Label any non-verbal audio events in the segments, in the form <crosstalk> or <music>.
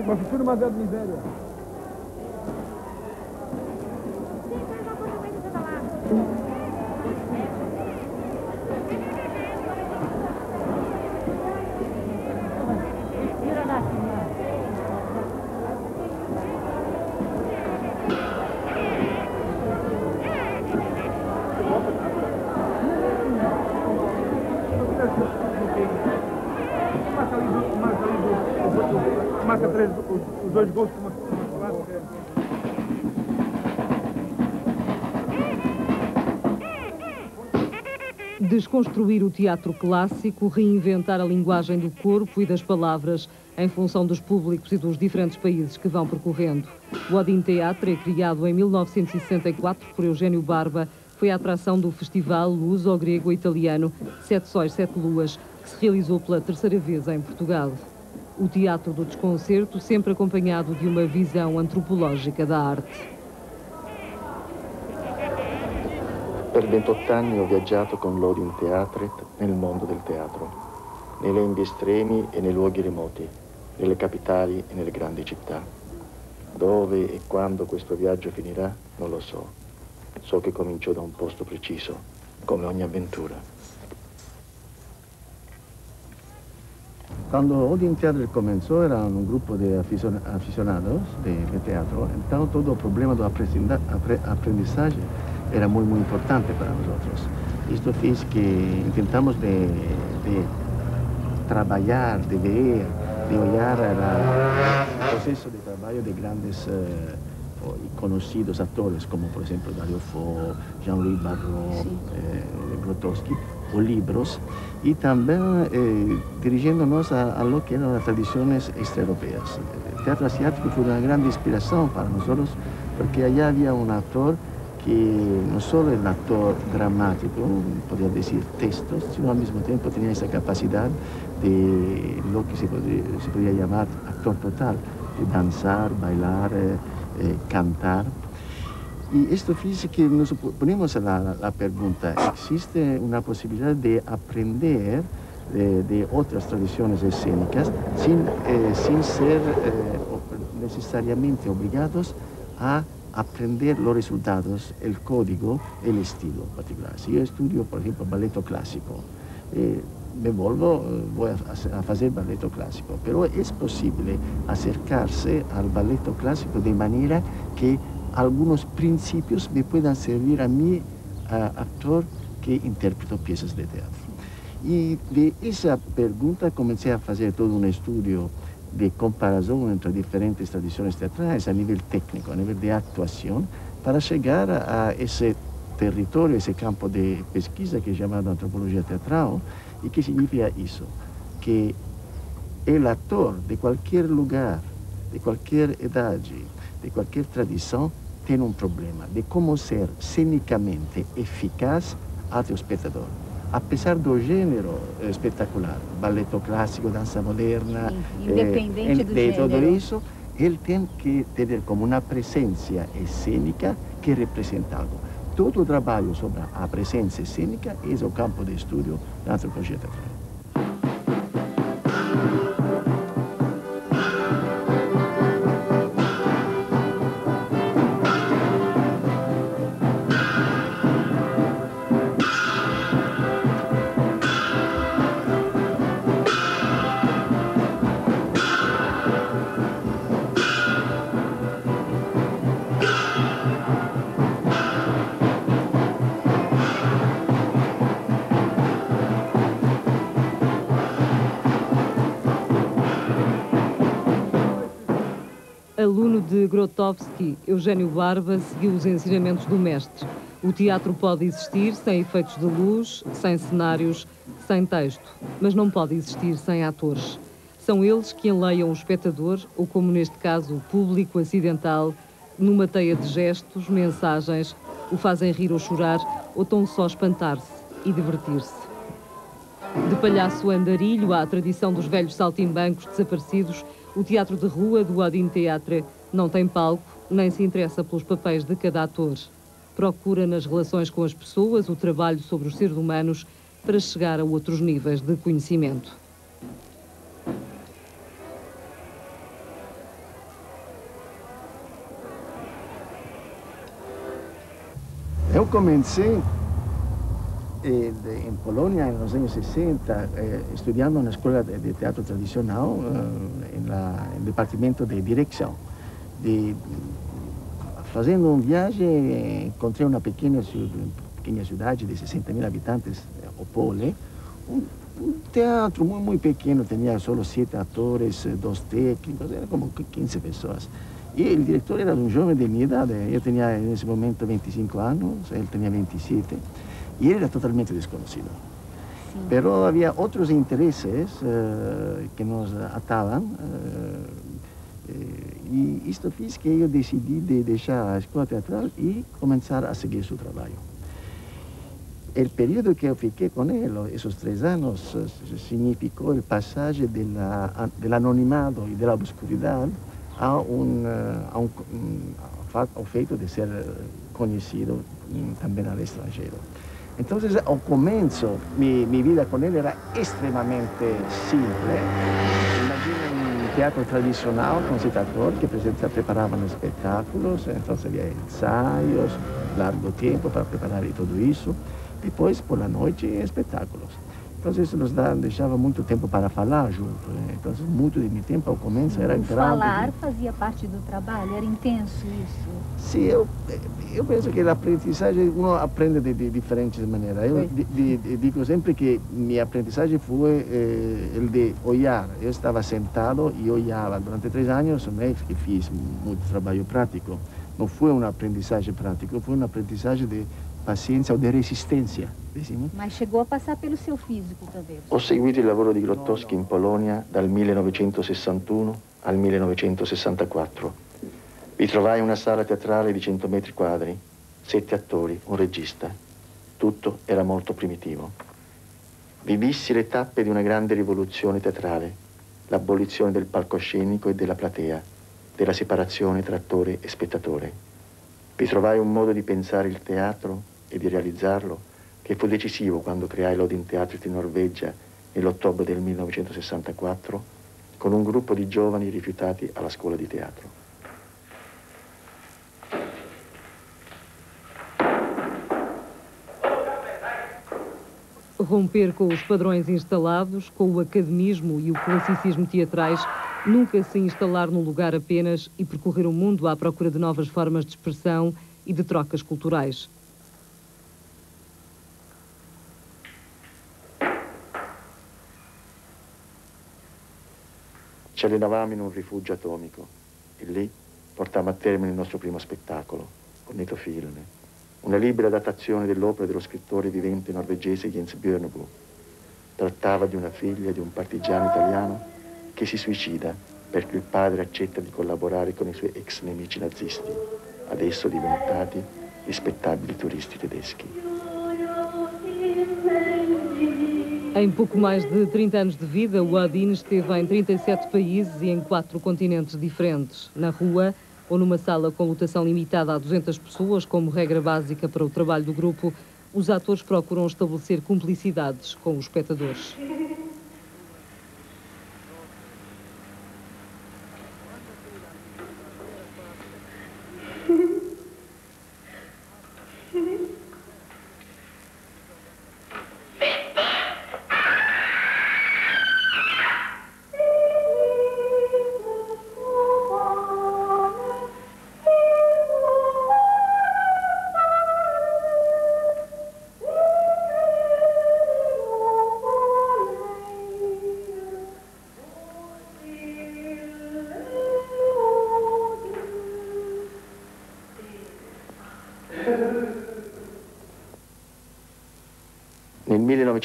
uma, uma fartura, mas é de miséria. Marca três, os, os dois gols que. Desconstruir o teatro clássico, reinventar a linguagem do corpo e das palavras em função dos públicos e dos diferentes países que vão percorrendo. O Odin Teatro é criado em 1964 por Eugênio Barba, foi a atração do festival luso-grego-italiano Sete Sóis, Sete Luas, que se realizou pela terceira vez em Portugal. O teatro do desconcerto, sempre acompanhado de uma visão antropológica da arte. Per 28 anni ho viaggiato con l'Odin Theatret nel mondo del teatro, nei lembi estremi e nei luoghi remoti, nelle capitali e nelle grandi città. Dove e quando questo viaggio finirà non lo so. So che comincio da un posto preciso, come ogni avventura. Cuando Odin Theater comenzó era un grupo de aficion- aficionados de, de teatro, entonces todo problema de aprendizaje. Era muy muy importante para nosotros. Esto fez que intentamos de, de trabajar, de ver, de la- el proceso de trabajo de grandes eh, y conocidos actores como por ejemplo Dario Fo, Jean-Louis Barrault, eh, Grotowski, o libros, y también eh, dirigiéndonos a, lo que eran las tradiciones extraeuropeas. El teatro asiático fue una gran inspiración para nosotros porque allá había un actor que no solo era un actor dramático, podría decir textos, sino al mismo tiempo tenía esa capacidad de lo que se podría, se podría llamar actor total, de danzar, bailar, eh, eh, cantar. Y esto fíjese que nos ponemos la, la- pregunta, ¿existe una posibilidad de aprender de, de otras tradiciones escénicas sin, eh, sin ser eh, necesariamente obligados a aprender los resultados, el código, el estilo particular? Si yo estudio, por ejemplo, ballet clásico, eh, me vuelvo, eh, voy a, hacer- a hacer ballet clásico, pero es posible acercarse al ballet clásico de manera que algunos principios me puedan servir a mí, actor que interpreto piezas de teatro. Y de esa pregunta comencé a hacer todo un estudio de comparación entre diferentes tradiciones teatrales a nivel técnico, a nivel de actuación, para llegar a, ese territorio, ese campo de pesquisa que es llamado antropología teatral, y qué significa eso, que el actor de cualquier lugar de qualquer idade, de qualquer tradição, tem um problema de como ser cenicamente eficaz até o espectador. Apesar do gênero espetacular, balleto clássico, dança moderna, Sim, independente eh, do de tudo gênero. isso, ele tem que ter como uma presença cênica que representa algo. Todo o trabalho sobre a presença cênica é o campo de estudo da antropologia teatral. Aluno de Grotowski, Eugênio Barba seguiu os ensinamentos do mestre. O teatro pode existir sem efeitos de luz, sem cenários, sem texto, mas não pode existir sem atores. São eles que enleiam o espectador, ou como neste caso, o público acidental, numa teia de gestos, mensagens, o fazem rir ou chorar, ou tão só espantar-se e divertir-se. De palhaço andarilho à tradição dos velhos saltimbancos desaparecidos, o teatro de rua do Odin Teatre não tem palco, nem se interessa pelos papéis de cada ator. Procura nas relações com as pessoas o trabalho sobre os seres humanos para chegar a outros níveis de conhecimento. Eu comecei eh, em Polônia nos anos 60, eh, estudando na escola de, de teatro tradicional, eh, em departamento de direção. De, fazendo uma viagem, encontrei uma pequena, pequena cidade de 60 mil habitantes, eh, Opole, um, um teatro muito, muito pequeno, tinha só sete atores, eh, dois técnicos, era como 15 pessoas. E o diretor era um jovem de minha idade, eu tinha nesse momento 25 anos, ele tinha 27, Y él era totalmente desconocido. Pero había otros intereses eh, que nos ataban. Eh, eh, y esto fue que yo decidí de dejar la escuela teatral y comenzar a seguir su trabajo. El periodo que yo con él, esos tres años, significó el pasaje de del anonimato y de la oscuridad a un, a un, mm, a un, a de ser conocido mm, también al extranjero. Então, ao começo, minha, vida com ele era extremamente simples. Imagina um teatro tradicional com citador que preparavam espetáculos, então havia ensaios, largo tempo para preparar tudo isso. Depois, por la noite, espetáculos. Então, isso nos dá, deixava muito tempo para falar junto. Né? Então, muito de meu tempo ao começo era O grande. falar fazia parte do trabalho, era intenso isso. Sim, eu, eu penso que a aprendizagem, uno aprende de, de diferentes maneiras. Eu di- di- digo sempre que minha aprendizagem foi eh, el de olhar. Eu estava sentado e olhava. Durante três anos, não é que fiz muito trabalho prático. Não foi uma aprendizagem prática, foi uma aprendizagem de paciência ou de resistência. Mas chegou a passar pelo seu físico também. Ho seguito il lavoro di Grotowski in Polonia dal 1961 al 1964. Vi trovai una sala teatrale di 100 metri quadri, sette attori, un regista. Tutto era molto primitivo. Vivissi le tappe di una grande rivoluzione teatrale, l'abolizione del palcoscenico e della platea, della separazione tra attore e spettatore. Vi trovai un modo di pensare il teatro e di realizzarlo che fu decisivo quando creai l'Odin Teatro di Norvegia nell'ottobre del 1964 con un gruppo di giovani rifiutati alla scuola di teatro. Romper com os padrões instalados, com o academismo e o classicismo teatrais, nunca se instalar num lugar apenas e percorrer o mundo à procura de novas formas de expressão e de trocas culturais. Ci allenavamo in un rifugio atomico e lì portammo a termine il nostro primo spettacolo, Corneto Film, una libera datazione dell'opera dello scrittore vivente norvegese Jens Bjørneboe. Trattava di una figlia di un partigiano italiano che si suicida perché il padre accetta di collaborare con i suoi ex nemici nazisti, adesso diventati rispettabili turisti tedeschi. Em pouco mais de 30 anos de vida, o Adin esteve em 37 países e em quatro continentes diferentes. Na rua ou numa sala com lotação limitada a 200 pessoas, como regra básica para o trabalho do grupo, os atores procuram estabelecer cumplicidades com os espectadores.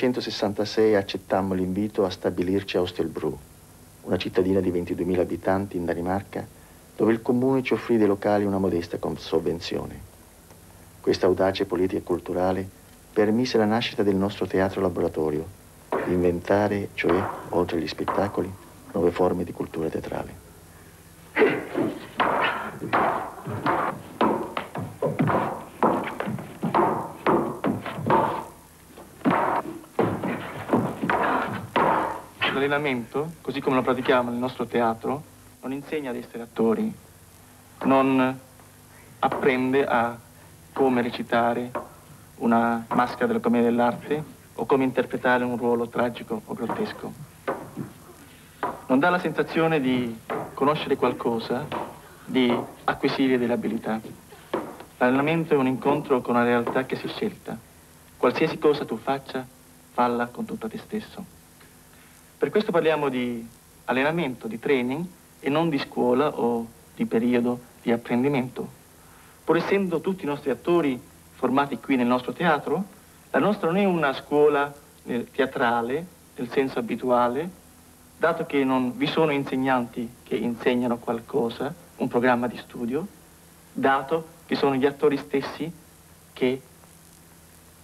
1966 accettammo l'invito a stabilirci a Ostelbru, una cittadina di 22.000 abitanti in Danimarca, dove il comune ci offrì dei locali una modesta sovvenzione. Questa audace politica culturale permise la nascita del nostro teatro laboratorio, di inventare, cioè, oltre agli spettacoli, nuove forme di cultura teatrale. L'allenamento, così come lo pratichiamo nel nostro teatro, non insegna ad essere attori, non apprende a come recitare una maschera della commedia dell'arte o come interpretare un ruolo tragico o grottesco. Non dà la sensazione di conoscere qualcosa, di acquisire delle abilità. L'allenamento è un incontro con una realtà che si è scelta. Qualsiasi cosa tu faccia, falla con tutto te stesso. Per questo parliamo di allenamento, di training e non di scuola o di periodo di apprendimento. Pur essendo tutti i nostri attori formati qui nel nostro teatro, la nostra non è una scuola eh, teatrale nel senso abituale, dato che non vi sono insegnanti che insegnano qualcosa, un programma di studio, dato che sono gli attori stessi che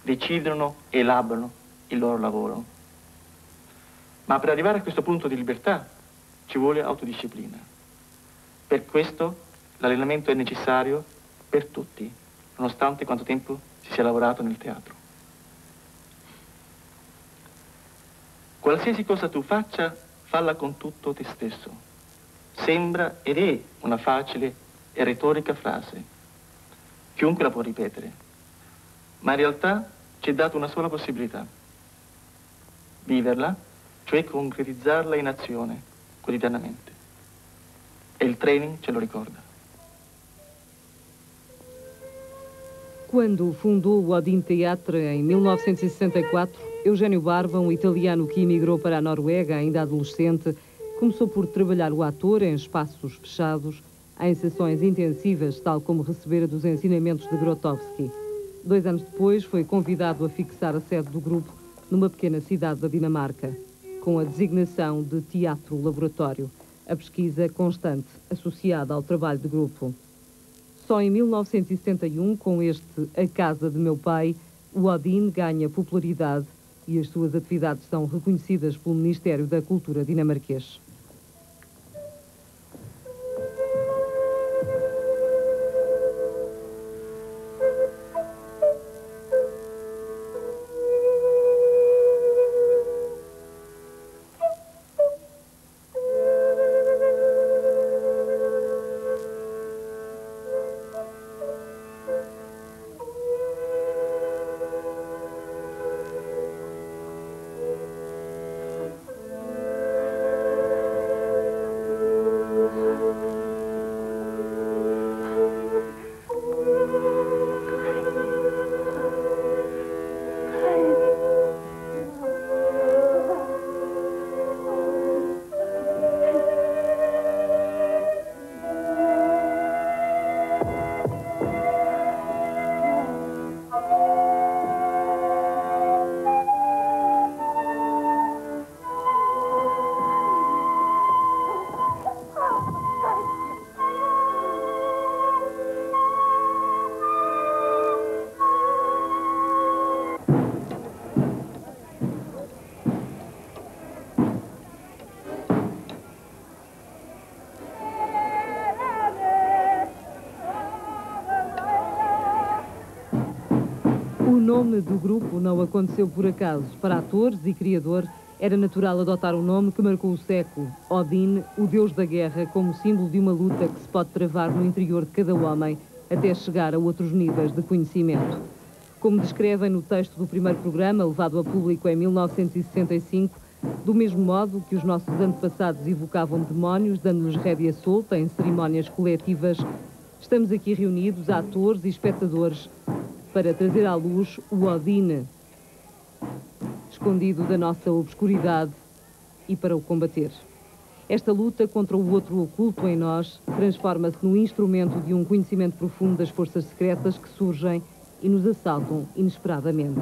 decidono e elaborano il loro lavoro. Ma per arrivare a questo punto di libertà ci vuole autodisciplina. Per questo l'allenamento è necessario per tutti, nonostante quanto tempo si sia lavorato nel teatro. Qualsiasi cosa tu faccia, falla con tutto te stesso. Sembra ed è una facile e retorica frase. Chiunque la può ripetere. Ma in realtà ci è data una sola possibilità. Viverla cioè concretizzarla in azione quotidianamente. E il training ce lo ricorda. Quando fundou o Odin Theatre em 1964, Eugênio Barba, um italiano que emigrou para a Noruega ainda adolescente, começou por trabalhar o ator em espaços fechados, em sessões intensivas, tal como recebera dos ensinamentos de Grotowski. Dois anos depois, foi convidado a fixar a sede do grupo numa pequena cidade da Dinamarca com a designação de teatro laboratório, a pesquisa constante associada ao trabalho de grupo. Só em 1971, com este A Casa de Meu Pai, o Odin ganha popularidade e as suas atividades são reconhecidas pelo Ministério da Cultura dinamarquês. Nome do grupo não aconteceu por acaso. Para atores e criador, era natural adotar o um nome que marcou o século. Odin, o deus da guerra, como símbolo de uma luta que se pode travar no interior de cada homem até chegar a outros níveis de conhecimento. Como descrevem no texto do primeiro programa, levado a público em 1965, do mesmo modo que os nossos antepassados evocavam demónios, dando-lhes rédea solta em cerimónias coletivas, estamos aqui reunidos, atores e espectadores, para trazer à luz o Odine, escondido da nossa obscuridade, e para o combater. Esta luta contra o outro oculto em nós transforma-se num instrumento de um conhecimento profundo das forças secretas que surgem e nos assaltam inesperadamente.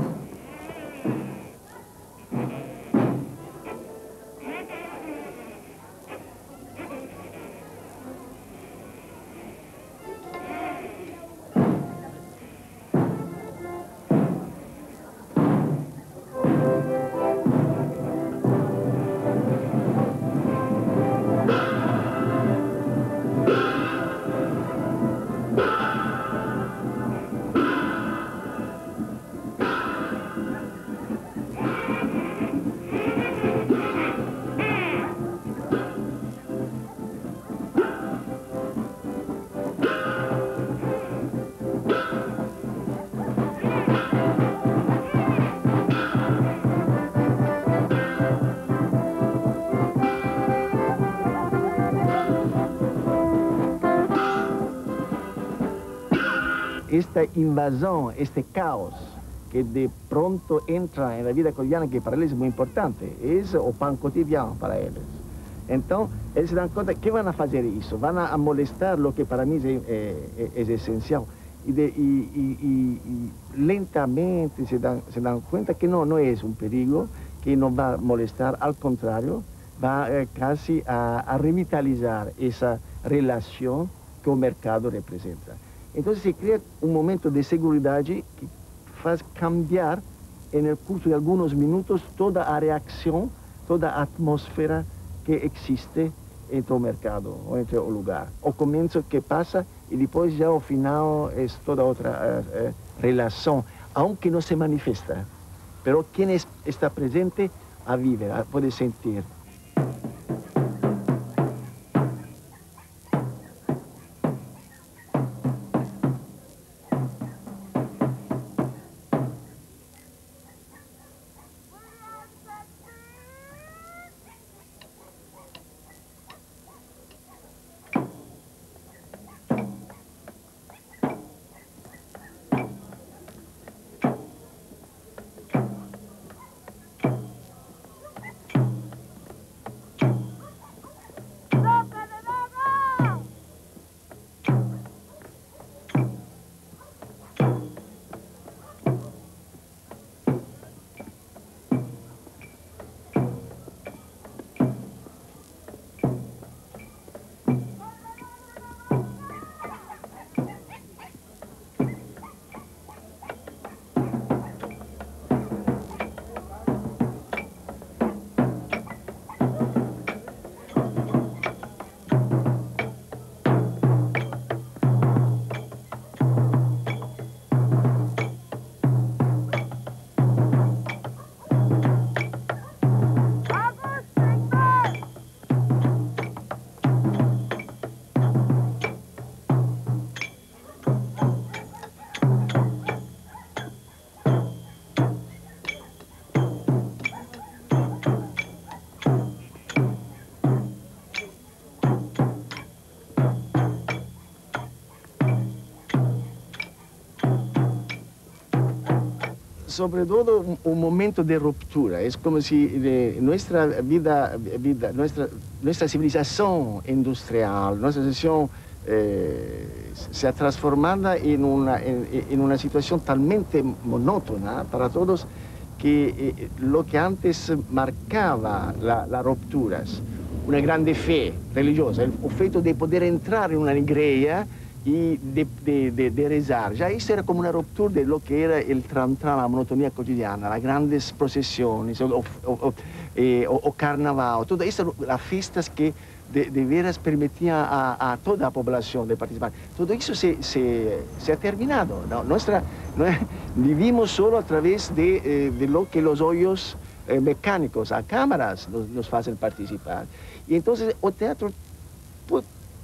esta invasión, este caos que de pronto entra en la vida cotidiana, que para ellos es muy importante, es o pan cotidiano para ellos. Entonces, ellos se dan cuenta que van a hacer eso, van a molestar lo que para mí es, eh, eh, es esencial. Y, lentamente se dan, se dan cuenta que no, no es un peligro, que no va a molestar, al contrario, va eh, casi a, a revitalizar esa relación que el mercado representa. Então se cria um momento de segurança que faz cambiar, no curso de alguns minutos, toda a reação, toda a atmosfera que existe entre o mercado ou entre o lugar. O começo que passa e depois já o final é toda outra uh, uh, relação, aunque não se manifesta. Pero quem está presente a viver, a pode sentir. Sobretudo un momento de ruptura. Es como si de nuestra vida, nuestra, civilización industrial, nuestra civilización eh, se ha transformado en una, situación talmente monótona para todos que eh, lo que antes marcaba las la rupturas, una grande fe religiosa, el, el hecho de poder entrar en una iglesia e de, rezar. Já isso era como uma ruptura de lo que era o tram-tram, a monotonia cotidiana, as grandes procissões, o, o, carnaval, todas essas as festas que de, veras permitiam a, toda a população de participar. Tudo isso se, se, ha terminado. ¿no? <laughs> Vivimos solo a través de, eh, lo que los hoyos eh, mecánicos, a cámaras, nos, nos hacen participar. Y entonces el teatro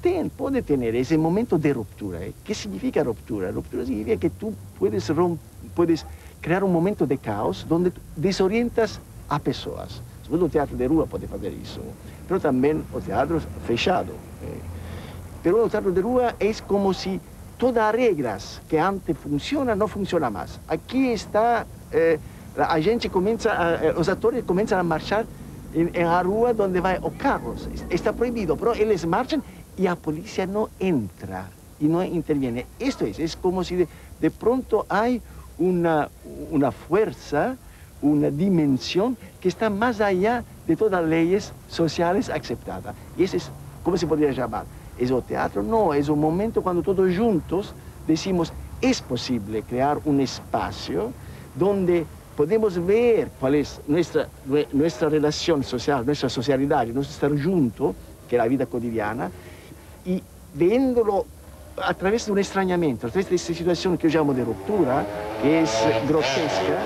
ten- puede tener ese momento de ruptura. ¿eh? ¿Qué significa ruptura? Ruptura significa que tú puedes, rom- puedes crear un momento de caos donde desorientas a personas. Sobre o teatro de rua pode fazer isso, pero também o teatro fechado. eh. Pero o teatro de rua é como se todas as regras que antes funcionam não funcionam mais. Aqui está, eh, a gente começa, a, eh, os atores a marchar em, em a rua onde vai os carros. Está proibido, pero eles marcham e a polícia não entra e não interviene. Isto é, é como se de, pronto há uma, uma força una dimensión que está más allá de todas las leyes sociales aceptadas. Y ese es, ¿cómo se podría llamar? ¿Es el teatro? No, es un momento cuando todos juntos decimos, es posible crear un espacio donde podemos ver cuál es nuestra, nue- nuestra relación social, nuestra socialidad, nuestro estar juntos, que es la vida cotidiana, y viéndolo a través de un extrañamiento, a través de esta situación que yo llamo de ruptura, que es grotesca,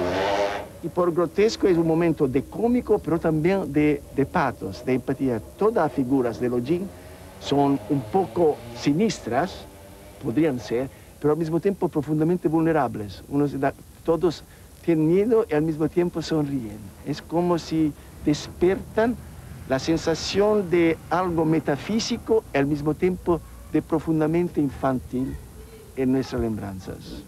y por grotesco es un momento de cómico, pero también de, de patos, de empatía. Todas las figuras de Login son un poco sinistras, podrían ser, pero al mismo tiempo profundamente vulnerables. Uno da- todos tienen miedo y al mismo tiempo sonríen. Es como si despiertan la sensación de algo metafísico y al mismo tiempo de profundamente infantil en nuestras lembranzas.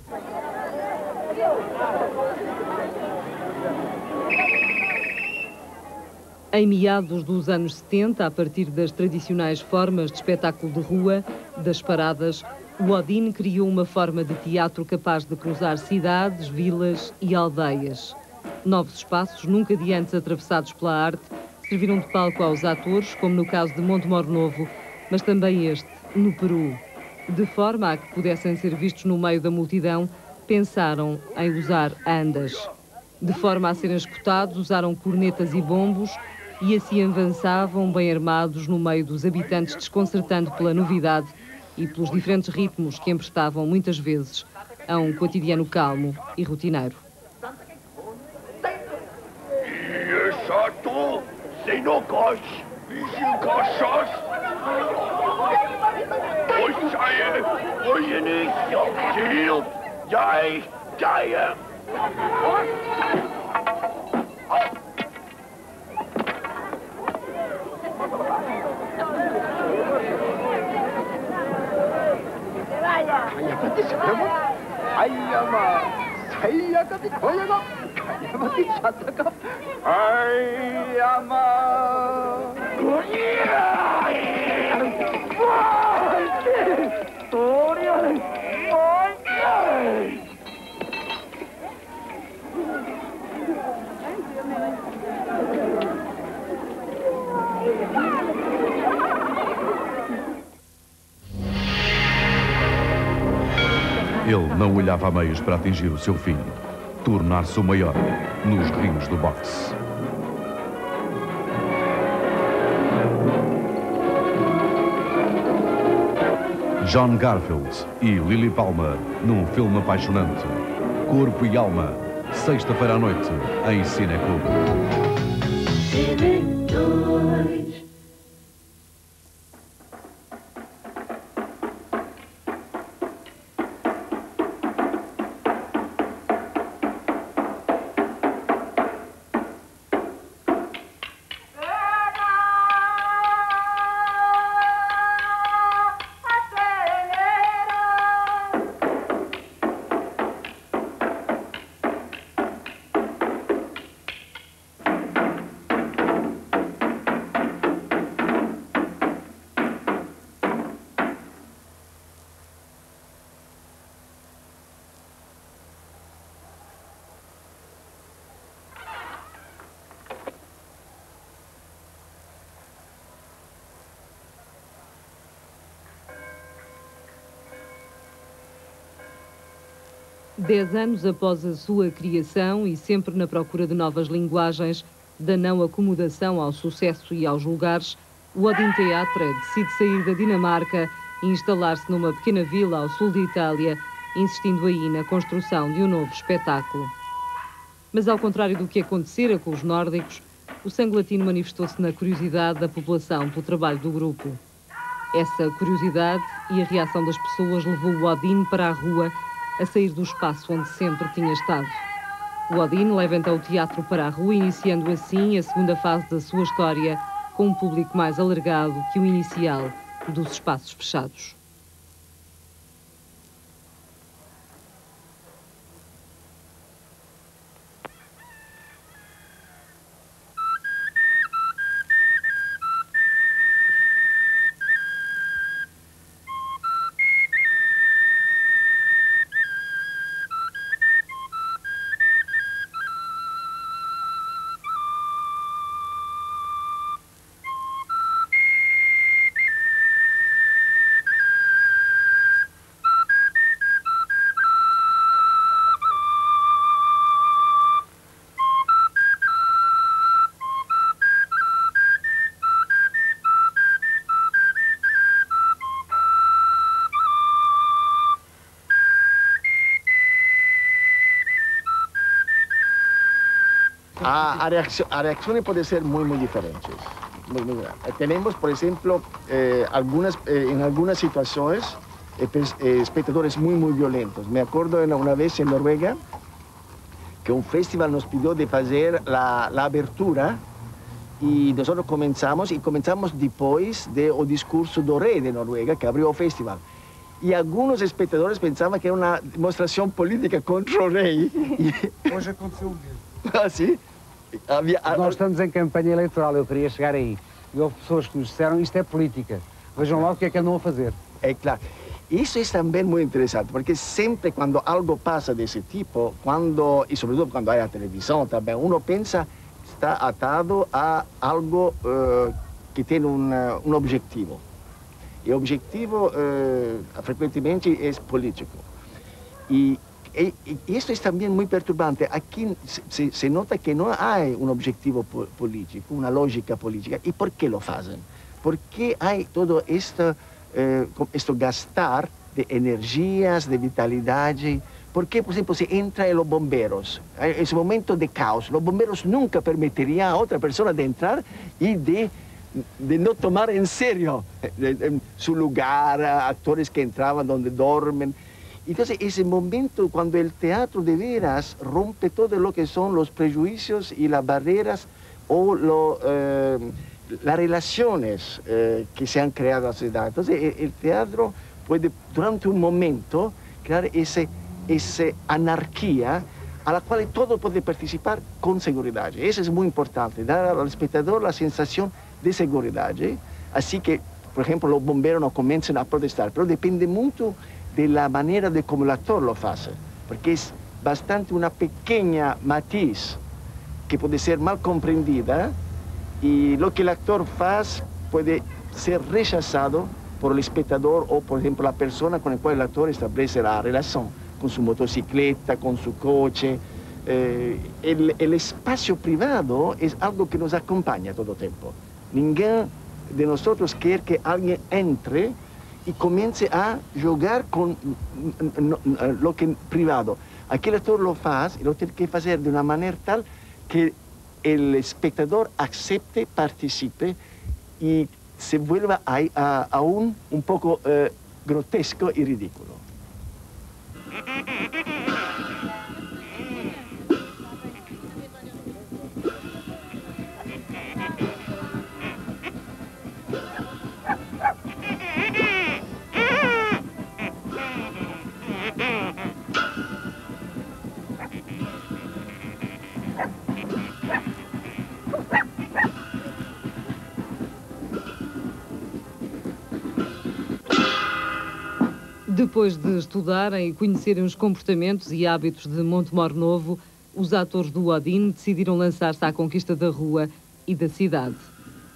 Em meados dos anos 70, a partir das tradicionais formas de espetáculo de rua, das paradas, o Odin criou uma forma de teatro capaz de cruzar cidades, vilas e aldeias. Novos espaços, nunca de antes atravessados pela arte, serviram de palco aos atores, como no caso de Montemor Novo, mas também este, no Peru. De forma a que pudessem ser vistos no meio da multidão, pensaram em usar andas. De forma a serem escutados, usaram cornetas e bombos e assim avançavam bem armados no meio dos habitantes, desconcertando pela novidade e pelos diferentes ritmos que emprestavam muitas vezes a um cotidiano calmo e rotineiro. Xenokos, Vizikossos. Hoor je, hoor je niet? Cyril, jij, jij. Wat is het, ja, maar. Zij, ja, dat ik hoor je. 거야가 가야바티 샤타가 아이야마 Ele não olhava a meios para atingir o seu fim, tornar-se o maior nos rings do boxe. John Garfield e Lily Palmer num filme apaixonante. Corpo e Alma, sexta-feira à noite, em Cineclube. Dez anos após a sua criação e sempre na procura de novas linguagens, da não acomodação ao sucesso e aos lugares, o Odin Teatre decide sair da Dinamarca e instalar-se numa pequena vila ao sul de Itália, insistindo aí na construção de um novo espetáculo. Mas ao contrário do que acontecera com os nórdicos, o sangue latino manifestou-se na curiosidade da população pelo trabalho do grupo. Essa curiosidade e a reação das pessoas levou o Odin para a rua, a sair do espaço onde sempre tinha estado. O Odin leva então o teatro para a rua, iniciando assim a segunda fase da sua história, com um público mais alargado que o inicial dos espaços fechados. A, a, reacción, a reacciones pueden ser muy, muy diferentes. Muy, muy grandes. Tenemos, por ejemplo, eh, algunas, eh, en algunas situaciones, eh, pues, eh, espectadores muy, muy violentos. Me acuerdo una, una vez en Noruega que un festival nos pidió de hacer la, la abertura y nosotros comenzamos y comenzamos después del de, discurso do rey de Noruega que abrió el festival. Y algunos espectadores pensaban que era una demostración política contra el rey. Hoje aconteceu o mesmo. Nós estamos em campanha eleitoral, eu queria chegar aí. E houve pessoas que nos disseram isto é política. Vejam lá o que é que andam a fazer. É claro. Isso é também muito interessante, porque sempre quando algo passa desse tipo, quando, e sobretudo quando há a televisão também, uno pensa está atado a algo uh, que tem um, um objetivo. E o objetivo uh, frequentemente é político. E Y, esto es también muy perturbante. Aquí se, se, nota que no hay un objetivo político, una lógica política. ¿Y por qué lo hacen? ¿Por qué hay todo esto, eh, esto gastar de energías, de vitalidad? Porque, por ejemplo, se entra en los bomberos, eh, es un momento de caos. Los bomberos nunca permitirían a otra persona de entrar y de, no tomar en serio eh, su lugar, actores que entraban donde duermen. Entonces, ese momento cuando el teatro de veras rompe todo lo que son los prejuicios y las barreras o eh, las relaciones eh, que se han creado a la ciudad. Entonces, el, el, teatro puede, durante un momento, crear esa ese anarquía a la cual todo puede participar con seguridad. Eso es muy importante, dar al espectador la sensación de seguridad. Así que, por ejemplo, los bomberos no comienzan a protestar, pero depende mucho de la manera de como el actor lo hace, porque es bastante una pequeña matiz que puede ser mal comprendida y lo que el actor hace puede ser rechazado por el espectador o, por ejemplo, la persona con la cual el actor establece la relación, con su motocicleta, con su coche. Eh, el, el, espacio privado es algo que nos acompaña todo el tiempo. Ninguém de nosotros quiere que alguien entre y comience a jugar con lo que privado. Aquí el actor lo hace y lo tiene que hacer de una manera tal que el espectador acepte, participe y se vuelva a, a, aún un poco eh, grotesco y ridículo. Depois de estudarem e conhecerem os comportamentos e hábitos de Montemor Novo, os atores do Odin decidiram lançar-se à conquista da rua e da cidade.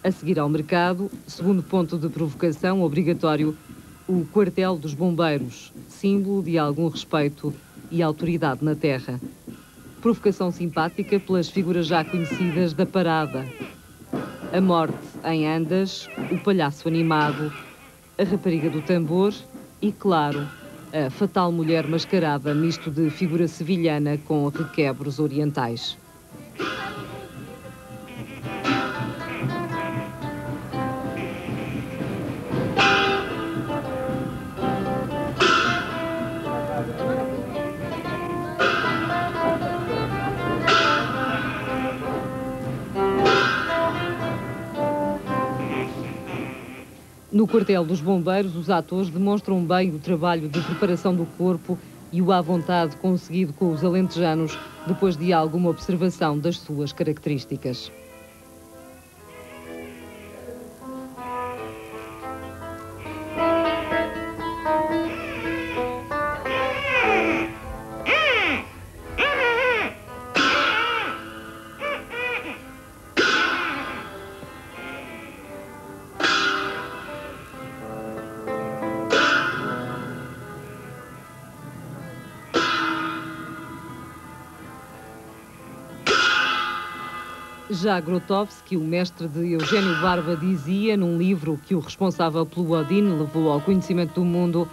A seguir ao mercado, segundo ponto de provocação obrigatório, o quartel dos bombeiros, símbolo de algum respeito e autoridade na terra. Provocação simpática pelas figuras já conhecidas da parada. A morte em andas, o palhaço animado, a rapariga do tambor e, claro, a fatal mulher mascarada, misto de figura sevilhana com requebros orientais. No quartel dos bombeiros, os atores demonstram bem o trabalho de preparação do corpo e o à vontade conseguido com os alentejanos depois de alguma observação das suas características. Já Grotowski, o mestre de Eugênio Barba, dizia num livro que o responsável pelo Odin levou ao conhecimento do mundo,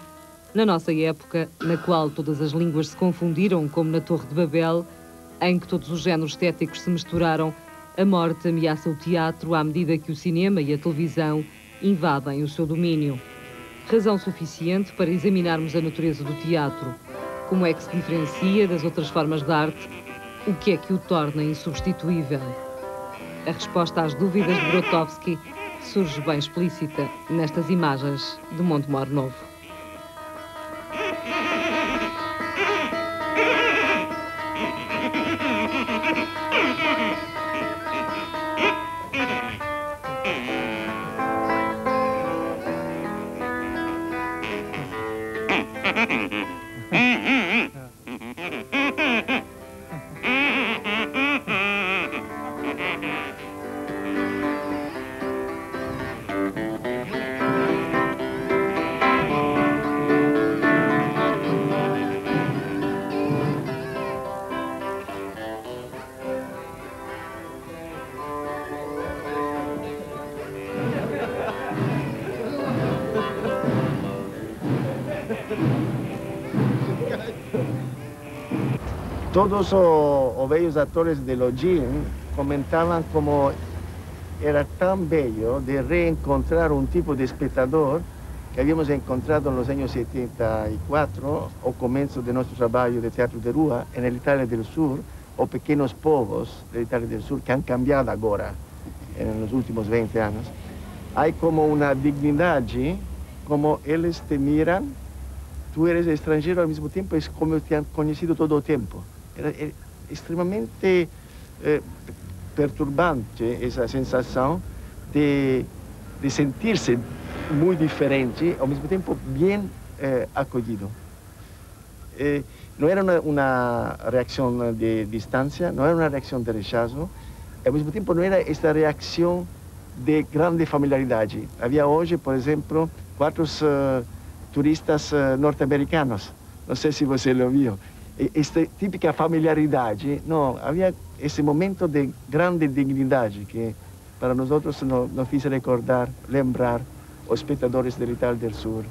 na nossa época, na qual todas as línguas se confundiram, como na Torre de Babel, em que todos os géneros estéticos se misturaram, a morte ameaça o teatro à medida que o cinema e a televisão invadem o seu domínio. Razão suficiente para examinarmos a natureza do teatro. Como é que se diferencia das outras formas de arte? O que é que o torna insubstituível? A resposta às dúvidas de Grotowski surge bem explícita nestas imagens de Montemor Novo. Todos los bellos actores de Login comentaban como era tan bello de reencontrar un tipo de espectador que habíamos encontrado en los años 74 o comienzo de nuestro trabajo de teatro de rúa en el Italia del Sur o pequeños povos del Italia del Sur que han cambiado ahora en los últimos 20 años. Hay como una dignidad como ellos te miran, tú eres extranjero al mismo tiempo, es como te han conocido todo el tiempo. Era, extremamente eh, perturbante esa sensación de, de, sentirse muy diferente, al mismo tiempo bien eh, acogido. Eh, no era una, una, reacción de distancia, no era una reacción de rechazo, al mismo tiempo no era esta reacción de grande familiaridad. Había hoy, por ejemplo, cuatro uh, turistas uh, norte-americanos, não sei se você lo viu, esta típica familiaridade, não, havia esse momento de grande dignidade que para nós outros nos, fez recordar, lembrar os espectadores do Itália do Sul.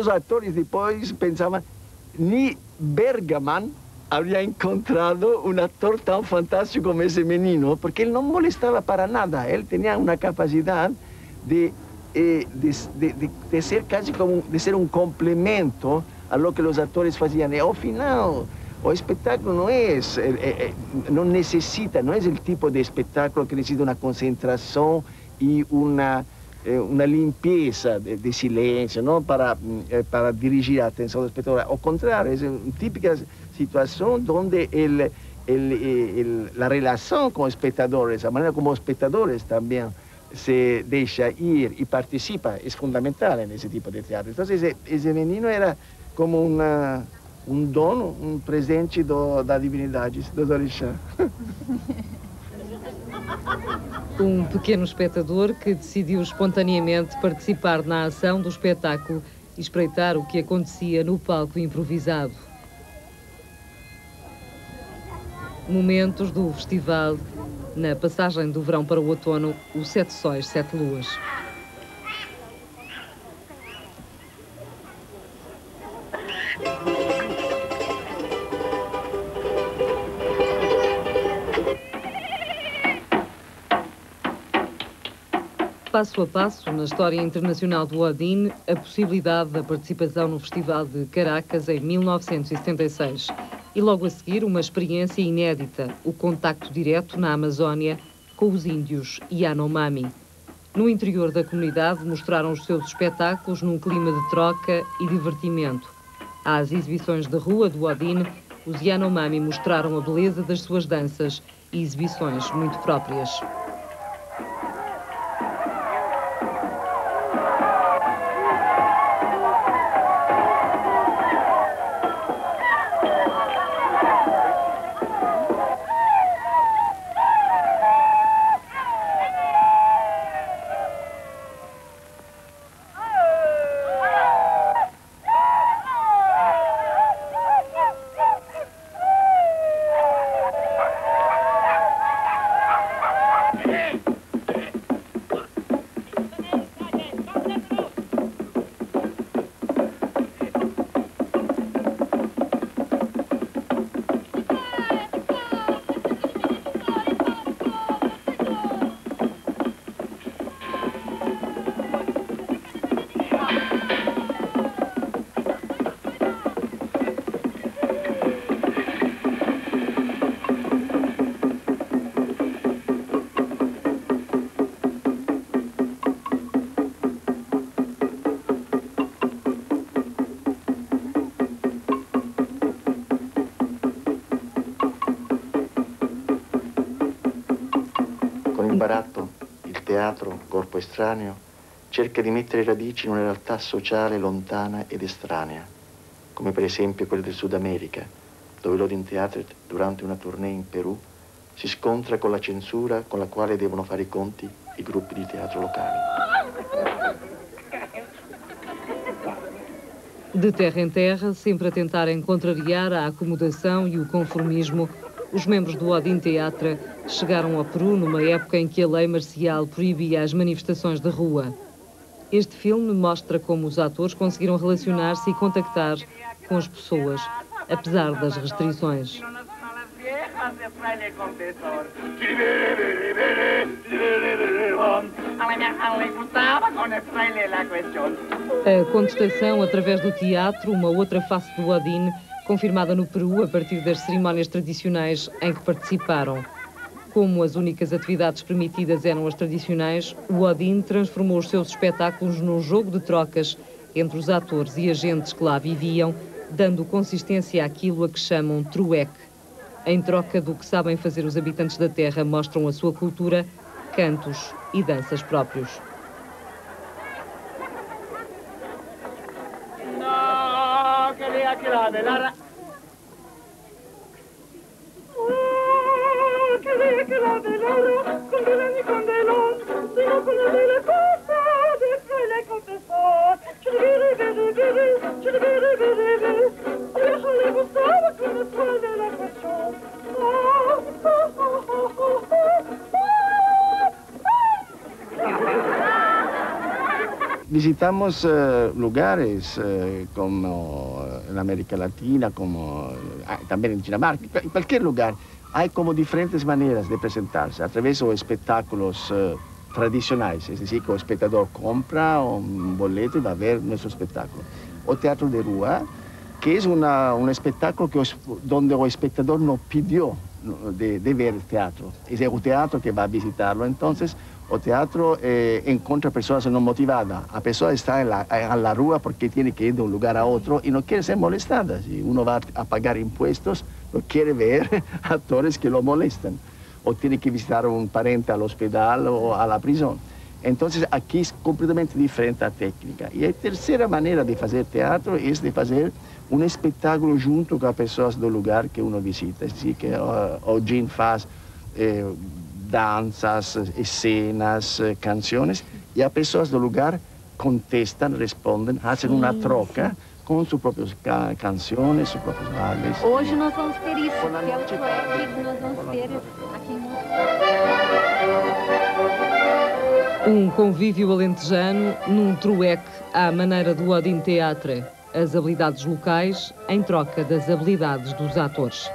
los actores después pensaban, ni Bergaman había encontrado un actor tan fantástico como ese menino, porque él no molestaba para nada, él tenía una capacidad de, eh, de, de, ser casi como de ser un complemento a lo que los actores hacían. Eh, Al final, o espectáculo no es, eh, no necesita, no es el tipo de espectáculo que necesita una concentración y una... uma limpeza de, de silêncio, não para, para dirigir a atenção do espectador. Ao contrário, é uma típica situação onde ele, a relação com os espectadores, a maneira como os espectadores também se deixa ir e participa é fundamental nesse tipo de teatro. Então, esse, menino era como uma, um dono, um presente do, da divindade, do orixá. <laughs> Um pequeno espectador que decidiu espontaneamente participar na ação do espetáculo e espreitar o que acontecia no palco improvisado. Momentos do festival, na passagem do verão para o outono, o Sete Sóis, Sete Luas. Passo a passo na história internacional do Odin a possibilidade da participação no Festival de Caracas em 1976 e logo a seguir uma experiência inédita, o contacto direto na Amazónia com os índios Yanomami. No interior da comunidade mostraram os seus espetáculos num clima de troca e divertimento. Às exibições de rua do Odin, os Yanomami mostraram a beleza das suas danças e exibições muito próprias. Corpo estraneo, cerca di mettere radici in una realtà sociale lontana ed estranea, come per esempio quella del Sud America, dove l'Odin Theatre, durante una tournée in Perù, si scontra con la censura con la quale devono fare i conti i gruppi di teatro locali. De terra em terra, sempre a tentarem contrariar a acomodação e o conformismo Os membros do Odin Teatro chegaram ao Peru numa época em que a lei marcial proibia as manifestações de rua. Este filme mostra como os atores conseguiram relacionar-se e contactar com as pessoas, apesar das restrições. A contestação através do teatro, uma outra face do Odin, confirmada no Peru a partir das cerimónias tradicionais em que participaram. Como as únicas atividades permitidas eram as tradicionais, o Odin transformou os seus espetáculos num jogo de trocas entre os atores e agentes que lá viviam, dando consistência àquilo a que chamam trueque. Em troca do que sabem fazer os habitantes da terra, mostram a sua cultura, cantos e danças próprios. águila de Lara. Oh, Lara, con con con la. Oh, oh, oh, oh, oh, oh, oh. Visitamos eh, lugares eh, como en América Latina, como ah, también en Dinamarca, en cualquier lugar. Hay como diferentes maneras de presentarse a través de espectáculos eh, tradicionales, es decir, que el espectador compra un boleto y va a ver nuestro espectáculo. O teatro de rúa, que es una- un espectáculo que donde el espectador no pidió de, de ver el teatro. Es el teatro que va a visitarlo. Entonces, el teatro eh, encuentra personas no motivadas. La persona está en la, en la rúa porque tiene que ir de un lugar a otro y no quiere ser molestada. Si uno va a pagar impuestos, no quiere ver <laughs> actores que lo molestan. O tiene que visitar a un pariente al hospital o a la prisión. Entonces, aquí es completamente diferente la técnica. Y la tercera manera de hacer teatro es de hacer un espectáculo junto con las personas del lugar que uno visita. Es que uh, o Jean faz danzas, escenas, eh, canciones, y las personas del lugar contestan, responden, hacen una troca con sus propias ca- canciones, sus propios bailes. Hoje nós vamos ter isso, que é o trueque que nós vamos ter aqui em Um convívio alentejano num trueque à maneira do Odin Teatre. As habilidades locais em troca das habilidades dos atores.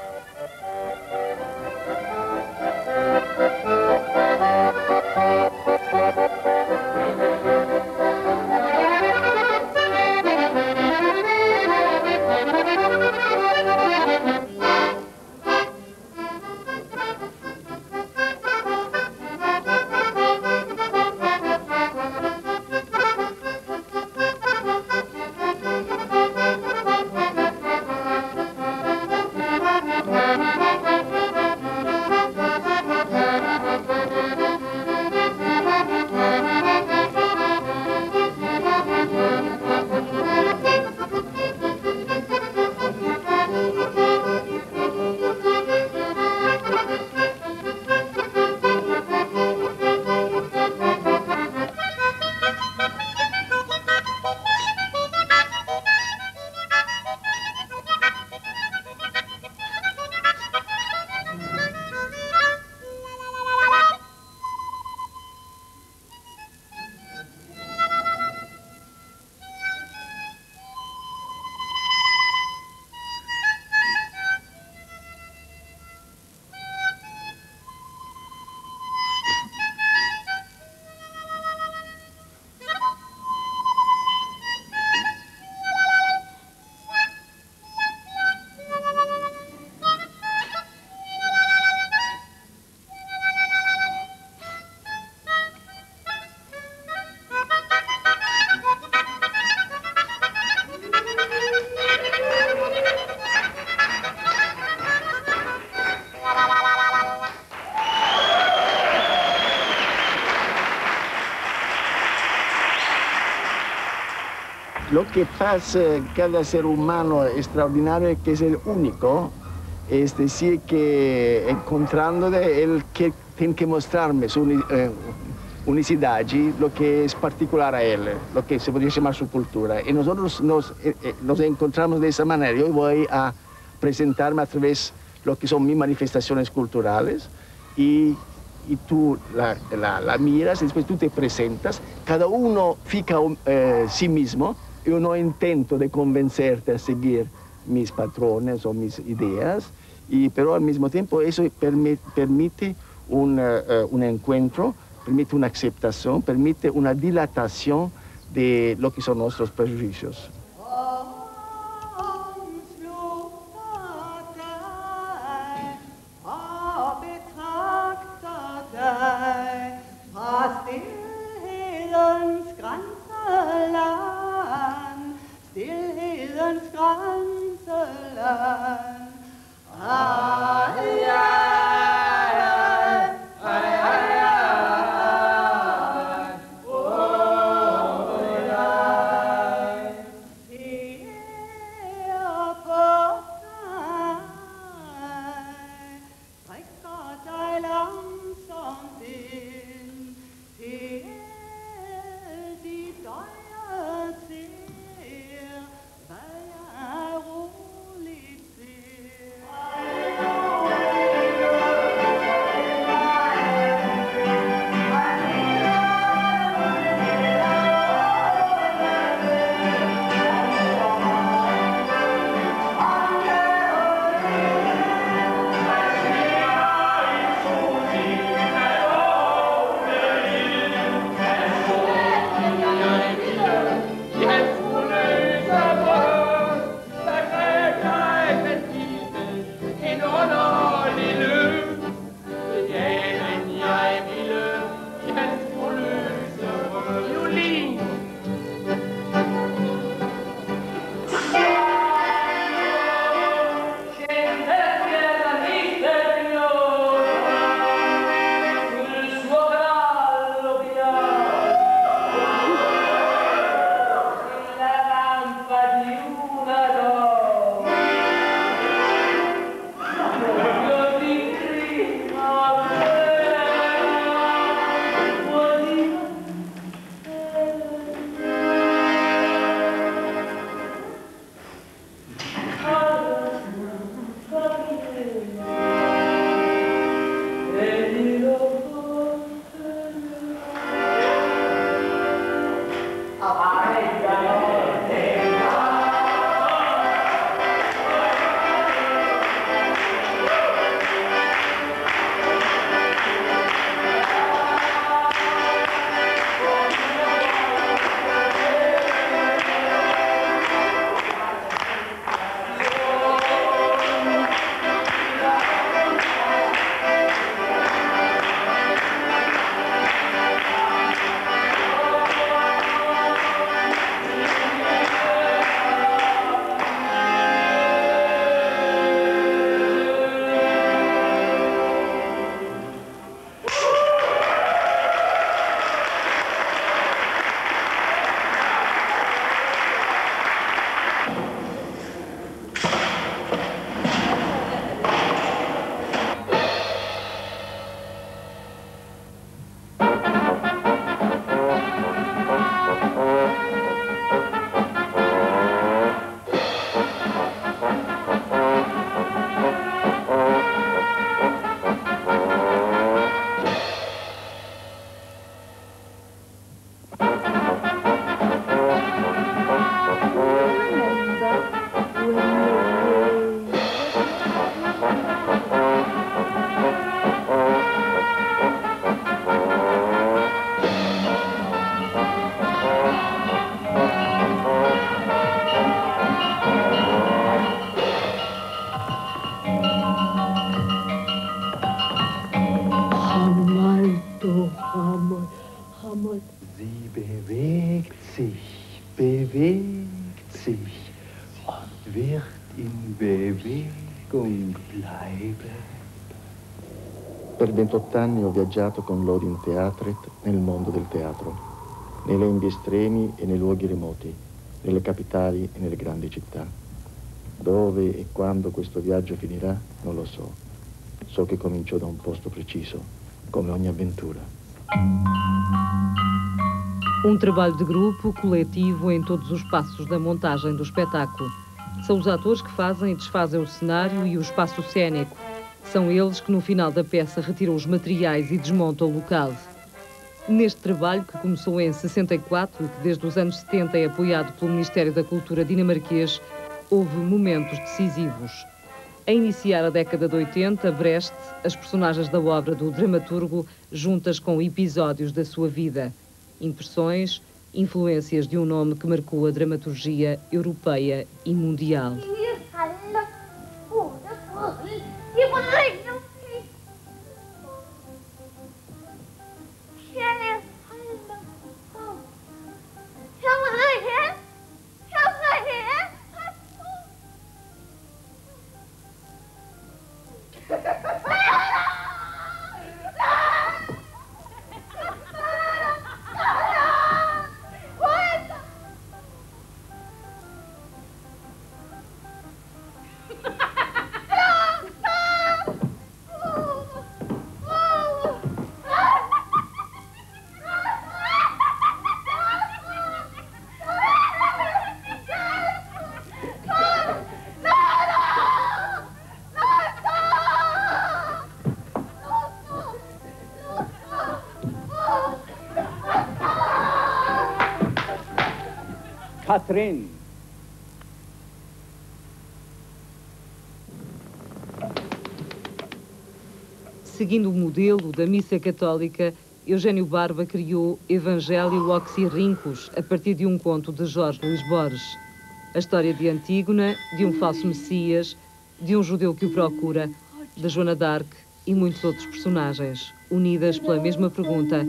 Lo que pasa cada ser humano extraordinario es que es el único, es decir, que encontrándole, él que tiene que mostrarme su eh, unicidad, lo que es particular a él, lo que se podría llamar su cultura. Y nosotros nos, eh, eh, encontramos de esa manera. Yo voy a presentarme a través de lo que son mis manifestaciones culturales y tú la miras, y después tú te presentas, cada uno fica eh, sí mismo, yo no intento de convencerte a seguir mis patrones o mis ideas, y, pero al mismo tiempo eso permi- permite un, eh, eh, un encuentro, permite una aceptación, permite una dilatación de lo que son nuestros prejuicios. Ah, yeah. 38 anni ho viaggiato con l'Odin Theatret nel mondo del teatro, nei lembi estremi e nei luoghi remoti, nelle capitali e nelle grandi città. Dove e quando questo viaggio finirà non lo so. So che comincio da un posto preciso, come ogni avventura. Um trabalho de grupo, coletivo, em todos os passos da montagem do spettacolo. Sono os attori che fazem e desfazem il cenário e lo spazio cênico. São eles que, no final da peça, retiram os materiais e desmontam o local. Neste trabalho, que começou em 64 e que desde os anos 70 é apoiado pelo Ministério da Cultura dinamarquês, houve momentos decisivos. A iniciar a década de 80, Brecht, as personagens da obra do dramaturgo juntas com episódios da sua vida, impressões, influências de um nome que marcou a dramaturgia europeia e mundial. You were like Katrin. Seguindo o modelo da missa católica, Eugênio Barba criou Evangelho Oxirrincos a partir de um conto de Jorge Luís Borges. A história de Antígona, de um falso Messias, de um judeu que o procura, da Joana d'Arc e muitos outros personagens, unidas pela mesma pergunta: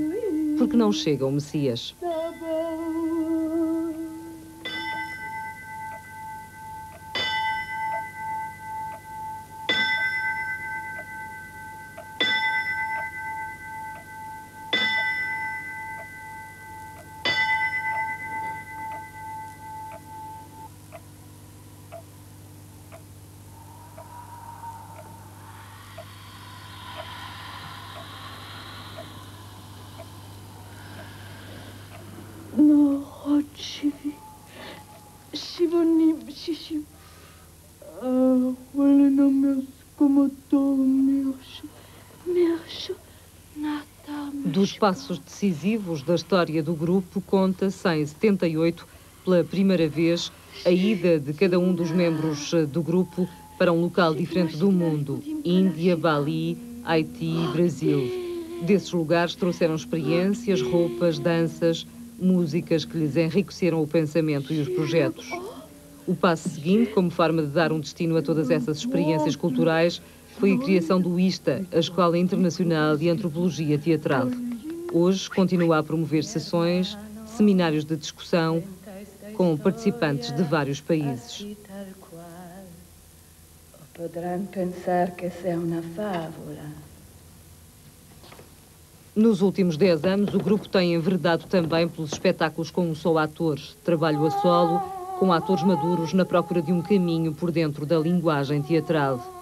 por que não chega o Messias? Passos decisivos da história do grupo, conta-se em 78, pela primeira vez, a ida de cada um dos membros eh, do grupo para um local diferente do mundo: Índia, Bali, Haiti e Brasil. Desses lugares trouxeram experiências, roupas, danças, músicas que lhes enriqueceram o pensamento e os projetos. O passo seguinte, como forma de dar um destino a todas essas experiências culturais, foi a criação do ISTA, a Escola Internacional de Antropologia Teatral. Hoje continua a promover sessões, seminários de discussão com participantes de vários países. Nos últimos 10 anos, o grupo tem enverdado também pelos espetáculos com um só ator, trabalho a solo, com atores maduros na procura de um caminho por dentro da linguagem teatral.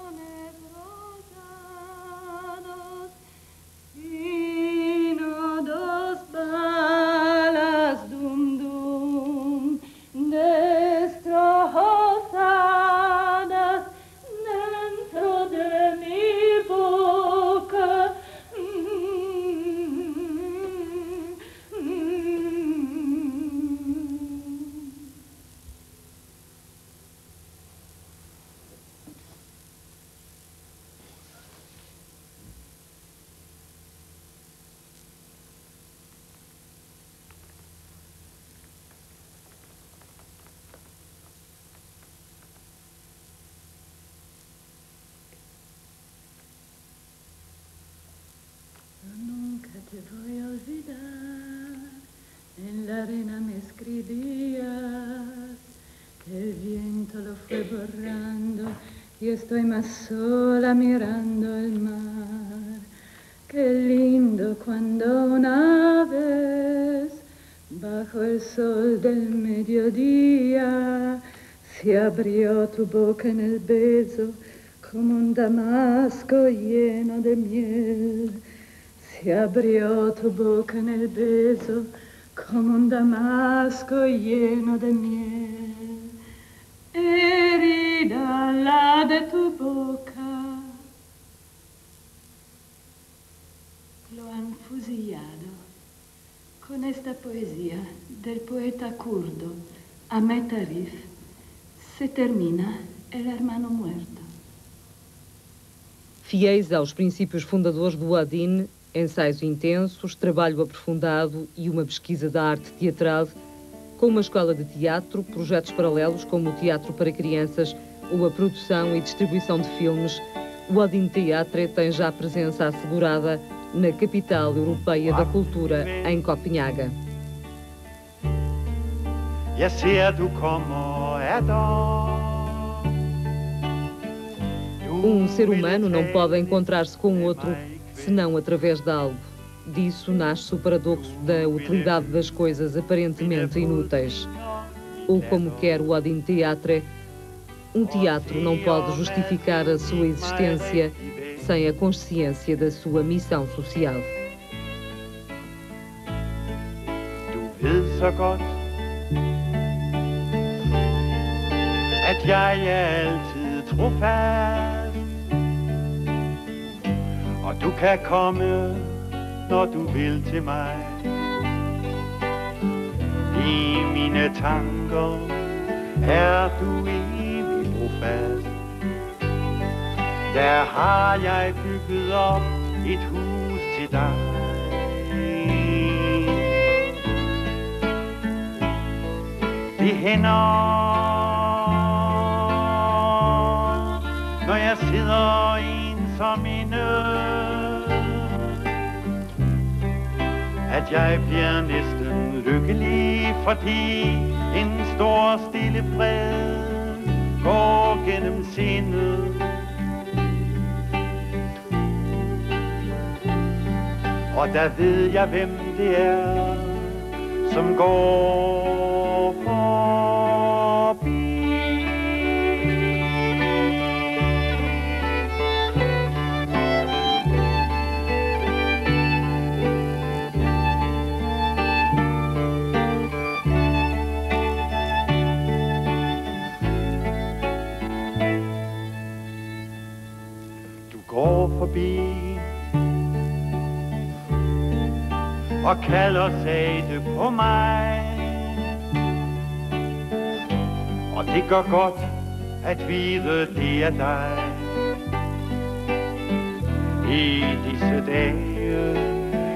Estoy más sola mirando el mar. Qué lindo cuando una vez, bajo el sol del mediodía, se abrió tu boca en el beso como un damasco lleno de miel. Se abrió tu boca en el beso como un damasco lleno de miel. Herida la de tu boca, lo han fusillado con esta poesía del poeta kurdo Ahmet Arif. Se termina el hermano muerto. Fiéis aos princípios fundadores do Odin, ensaios intensos, trabalho aprofundado e uma pesquisa da arte teatral, com uma escola de teatro, projetos paralelos como o teatro para crianças ou a produção e distribuição de filmes, o Odin Teatre tem já presença assegurada na capital europeia da cultura, em Copenhaga. Jeg ser du kommer er der Um ser humano não pode encontrar-se com outro senão através de algo. Disso nasce o paradoxo da utilidade das coisas aparentemente inúteis. Ou como quer o Odin Teatre, um teatro não pode justificar a sua existência sem a consciência da sua missão social. At jeg altid trofast Og du kan komme Når du vil til mig I mine tanker Er du evig fast. Der har jeg bygget op Et hus til dig. Det hænder Når jeg sidder ensom i nød At jeg bliver næsten lykkelig Fordi en stor stille fred Går gennem sindet. Og der ved jeg hvem det er Som går for og kalder sagde på mig. Og det gør godt at vide, det er dig. I disse dage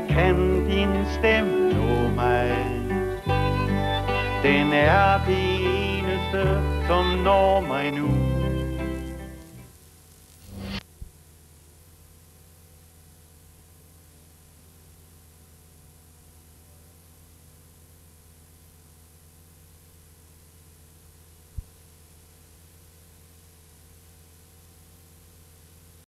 kan din stemme nå mig. Den er det eneste, som når mig nu.